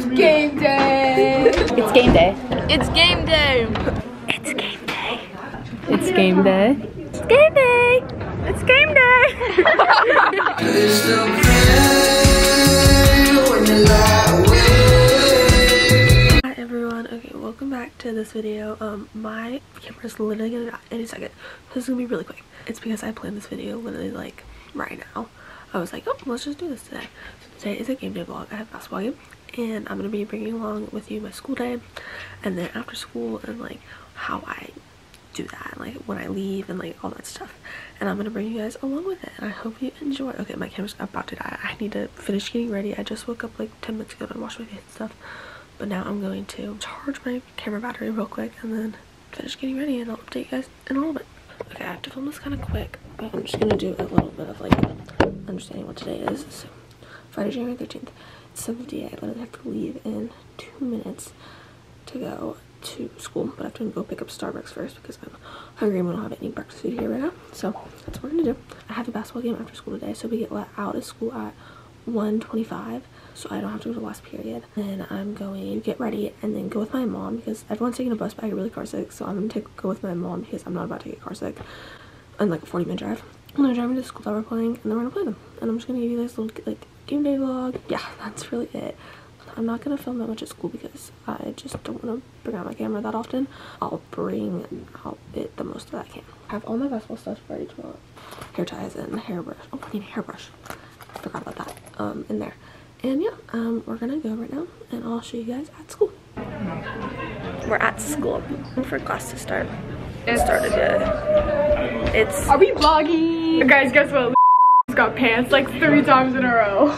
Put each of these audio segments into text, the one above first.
Game day. It's game day. It's game day. It's game day. It's game day. It's game day. It's game day. Hi everyone, okay, welcome back to this video. Um, my camera's literally gonna die any second. This is gonna be really quick. It's because I planned this video literally like right now. I was like, oh, let's just do this today. So today is a game day vlog. I have a basketball game and I'm gonna be bringing along with you my school day and then after school and like how I do that like when I leave and like all that stuff. And I'm gonna bring you guys along with it and I hope you enjoy. Okay my camera's about to die. I need to finish getting ready. I just woke up like 10 minutes ago and washed my face and stuff. But now I'm going to charge my camera battery real quick and then finish getting ready and I'll update you guys in a little bit. Okay I have to film this kind of quick but I'm just gonna do a little bit of like understanding what today is. So Friday January 13th it's 7:58 I literally have to leave in two minutes to go to school, but I have to go pick up Starbucks first because I'm hungry and we don't have any breakfast food here right now. So that's what we're gonna do. I have a basketball game after school today, so we get let out of school at 1:25, so I don't have to go to the last period. Then I'm going to get ready and then go with my mom because everyone's taking a bus, but I get really car sick, so I'm gonna go with my mom because I'm not about to get car sick on like a 40 minute drive. I'm gonna drive into the school that we're playing, and then we're gonna play them. And I'm just gonna give you guys a little like game day vlog. Yeah, that's really it. I'm not gonna film that much at school because I just don't want to bring out my camera that often. I'll bring out it the most that I can. I have all my basketball stuff ready tomorrow. Hair ties and hairbrush. Oh, I need a hairbrush. I forgot about that. Um, in there. And yeah, um, we're gonna go right now, and I'll show you guys at school. We're at school for class to start. It started yet. It's. Are we vlogging? Guys, guess what? Pants like three times in a row.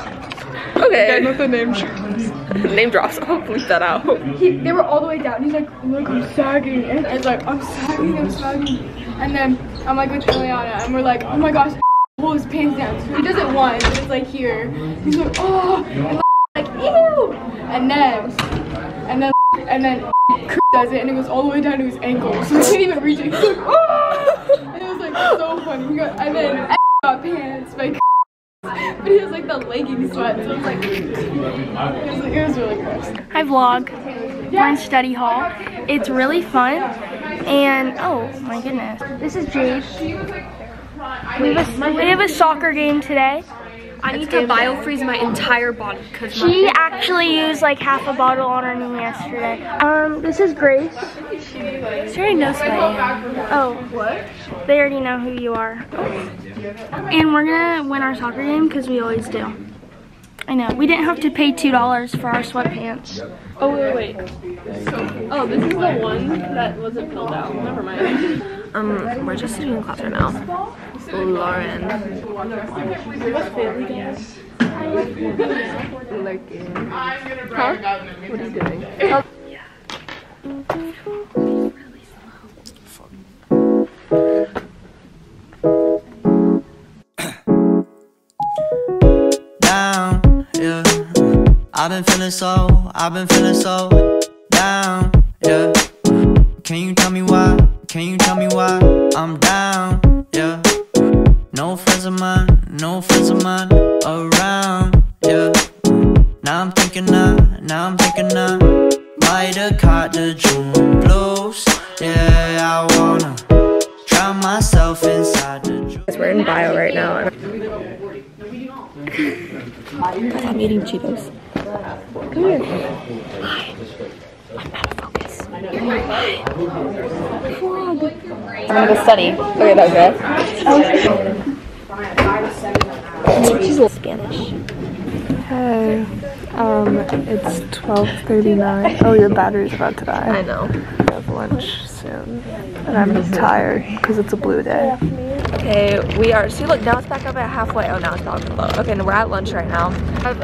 Okay. Guys, the name drops. Name drops. I'll bleep that out. He, they were all the way down. He's like, look, I'm sagging. And it's like, I'm sagging, I'm sagging. And then I'm like with Eliana, and we're like, oh my gosh, pull his pants down. So he does it once, and it's like here. He's like, oh, and like, ew. And then, and then, and then does it, and it goes all the way down to his ankles. So he can't even reach it. He's like, oh. And it was like so funny. Got, and then got pants, like. But he has like the legging sweat, so it's like, it was, it was really gross. I vlog. We're in study hall. It's really fun. And oh my goodness. This is Jade. We have a, we have a soccer game today. I need to biofreeze my entire body because She actually used like half a bottle on her knee yesterday. Um, this is Grace. She already knows who I am. Oh, what? They already know who you are. And we're gonna win our soccer game because we always do. I know. We didn't have to pay two dollars for our sweatpants. Oh wait, wait. Oh, this is the one that wasn't filled out. Never mind. Um, we're just sitting in class right now. Lauren. Huh? What are you doing? down, I've been feeling so, I've been feeling so down, yeah. Can you tell me why? Can you tell me why I'm down, yeah? No friends of mine, no friends of mine around, yeah. Now I'm thinking now, now I'm thinking now. Might have caught the June blues, yeah. I wanna drown myself inside the. We're in bio right now. I'm eating Cheetos. Come here. Hi. I'm out of focus. Vlog. I'm gonna go study. Okay, that's good. She's a little Spanish. Hey, um, it's 12.39. Oh, your battery's about to die. I know. I have lunch soon. And I'm tired because it's a blue day. Okay, we are, see look, now it's back up at halfway. Oh, now it's back low. Okay, and we're at lunch right now. I have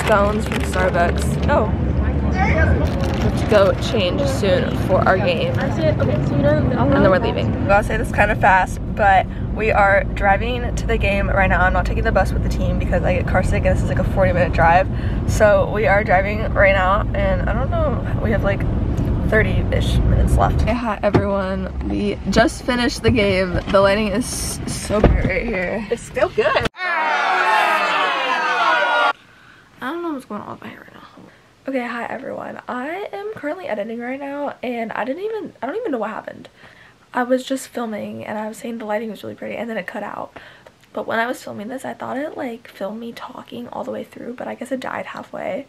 scones from Starbucks. Oh. To go change soon for our game. And then we're leaving. I gotta say this kind of fast, but we are driving to the game right now. I'm not taking the bus with the team because I get car sick and this is like a 40 minute drive. So we are driving right now and I don't know, we have like 30-ish minutes left. Hey, hi everyone. We just finished the game. The lighting is so bright right here. It's still good. I don't know what's going on with my hair right now. Okay, hi everyone. I am currently editing right now and I didn't even, I don't even know what happened. I was just filming and I was saying the lighting was really pretty and then it cut out. But when I was filming this, I thought it like filmed me talking all the way through, but I guess it died halfway.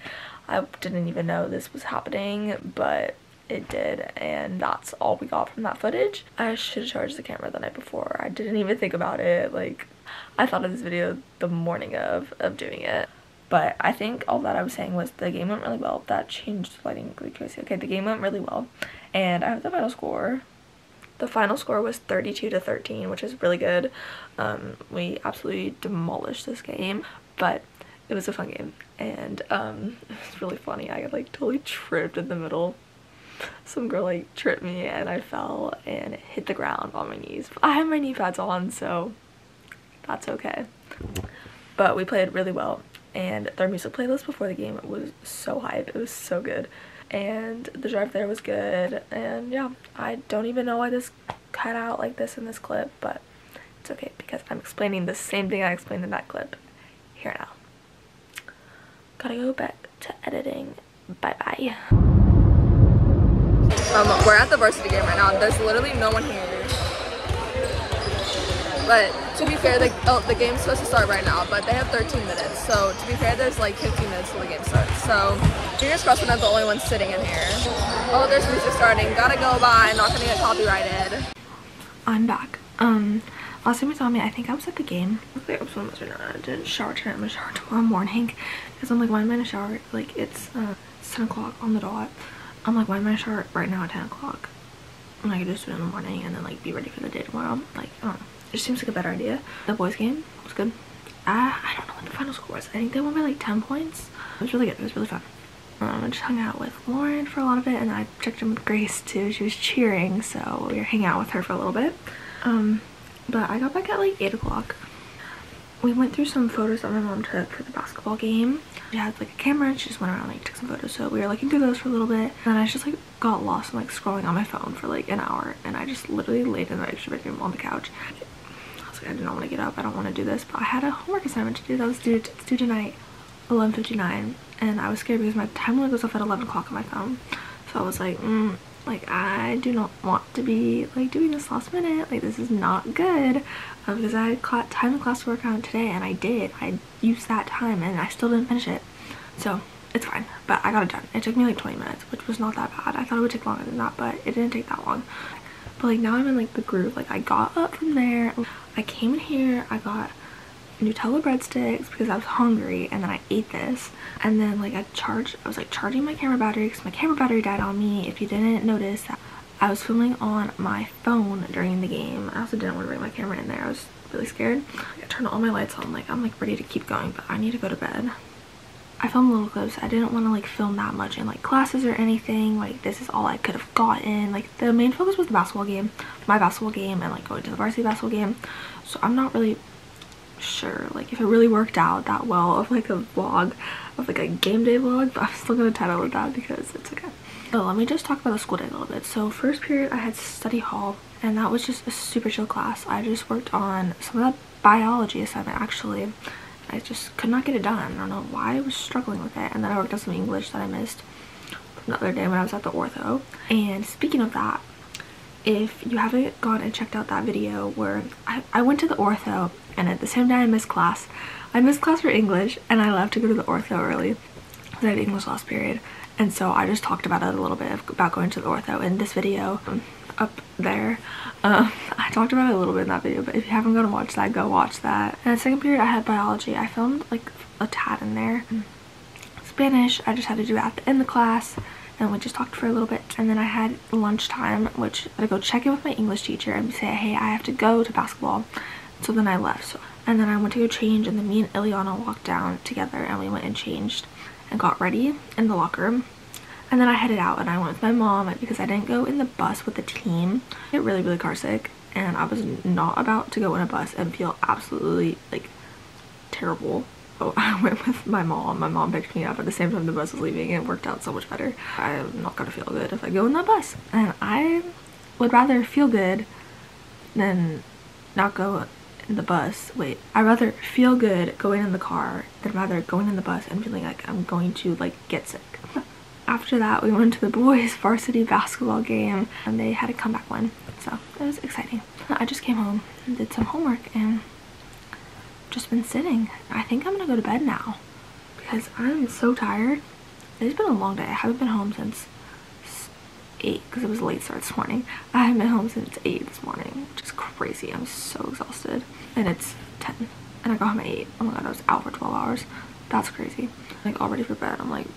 I didn't even know this was happening, but it did and that's all we got from that footage. I should have charged the camera the night before. I didn't even think about it. Like, I thought of this video the morning of, of doing it. But I think all that I was saying was the game went really well. That changed lighting really crazy. Okay, the game went really well. And I have the final score. The final score was 32 to 13, which is really good. Um, we absolutely demolished this game, but it was a fun game. And um, it was really funny. I got like totally tripped in the middle. Some girl like tripped me and I fell and hit the ground on my knees. I have my knee pads on, so that's okay. But we played really well and their music playlist before the game was so hype. It was so good. And the drive there was good. And yeah, I don't even know why this cut out like this in this clip, but it's okay because I'm explaining the same thing I explained in that clip here now. Gotta go back to editing. Bye-bye. Um, we're at the varsity game right now. There's literally no one here. But to be fair, the, oh, the game's supposed to start right now, but they have 13 minutes. So to be fair, there's like 15 minutes till the game starts. So fingers crossed we're not the only ones sitting in here. Oh, there's music starting. Gotta go by. Not gonna get copyrighted. I'm back. Um, last time you saw me, I think I was at the game. I was I didn't shower tonight. I'm gonna shower tomorrow morning because I'm like, why am I in a shower? Like it's uh, 10 o'clock on the dot. I'm like, why am I in right now at 10 o'clock? And I could just do it in the morning and then like be ready for the day tomorrow. Like, I don't know. It just seems like a better idea. The boys game was good. Uh, I don't know what the final score was. I think they won by like 10 points. It was really good. It was really fun. Um, I just hung out with Lauren for a lot of it and I checked in with Grace too. She was cheering so we were hanging out with her for a little bit. Um, but I got back at like 8 o'clock. We went through some photos that my mom took for the basketball game. She had like a camera and she just went around like took some photos so we were looking through those for a little bit and then I just like got lost and like scrolling on my phone for like an hour and I just literally laid in the extra bedroom on the couch I was like, I did not want to get up. I don't want to do this. But I had a homework assignment to do that was due, it's due tonight, 11.59. And I was scared because my timer goes off at 11 o'clock on my phone. So I was like, mm, like I do not want to be like doing this last minute. Like this is not good. Uh, because I had time in class to work on today and I did. I used that time and I still didn't finish it. So it's fine. But I got it done. It took me like 20 minutes, which was not that bad. I thought it would take longer than that, but it didn't take that long. But like now I'm in like the groove. Like I got up from there. I came in here. I got Nutella breadsticks because I was hungry and then I ate this and then like I charged I was like charging my camera battery because my camera battery died on me if you didn't notice I was filming on my phone during the game I also didn't want to bring my camera in there I was really scared I turned all my lights on like I'm like ready to keep going but I need to go to bed I filmed little clips. I didn't want to like film that much in like classes or anything. Like this is all I could have gotten. Like the main focus was the basketball game, my basketball game and like going to the varsity basketball game. So I'm not really sure like if it really worked out that well of like a vlog of like a game day vlog but I'm still gonna title it that because it's okay. So let me just talk about the school day a little bit. So first period I had study hall and that was just a super chill class. I just worked on some of that biology assignment actually I just could not get it done. I don't know why I was struggling with it. And then I worked on some English that I missed another day when I was at the ortho. And speaking of that, if you haven't gone and checked out that video where I, I went to the ortho and at the same time I missed class. I missed class for English and I left to go to the ortho early. because I had English last period. And so I just talked about it a little bit about going to the ortho in this video um, up there. Um, I talked about it a little bit in that video, but if you haven't gone to watch that, go watch that. And the second period I had biology. I filmed like a tad in there. Spanish, I just had to do at the end of the class and we just talked for a little bit and then I had lunchtime which I had to go check in with my English teacher and say hey I have to go to basketball so then I left so and then I went to go change and then me and Ileana walked down together and we went and changed and got ready in the locker room and then I headed out and I went with my mom because I didn't go in the bus with the team. I get really, really car sick and I was not about to go in a bus and feel absolutely like terrible. Oh, I went with my mom. My mom picked me up at the same time the bus was leaving and it worked out so much better. I'm not gonna feel good if I go in that bus. And I would rather feel good than not go in the bus. Wait, I'd rather feel good going in the car than rather going in the bus and feeling like I'm going to like get sick. after that we went to the boys varsity basketball game and they had a comeback win. So it was exciting. I just came home and did some homework and just been sitting. I think i'm gonna go to bed now because i'm so tired. It's been a long day. I haven't been home since 8 because it was late start this morning i haven't been home since 8 this morning which is crazy i'm so exhausted and it's 10 and i got home at 8 oh my god i was out for 12 hours that's crazy like all ready for bed i'm like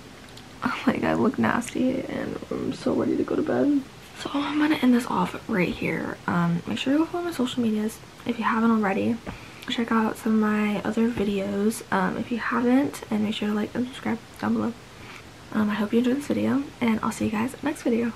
like I look nasty and I'm so ready to go to bed. So I'm gonna end this off right here. Um, make sure to go follow my social medias if you haven't already. Check out some of my other videos um, if you haven't and make sure to like and subscribe down below. Um, I hope you enjoyed this video and I'll see you guys next video.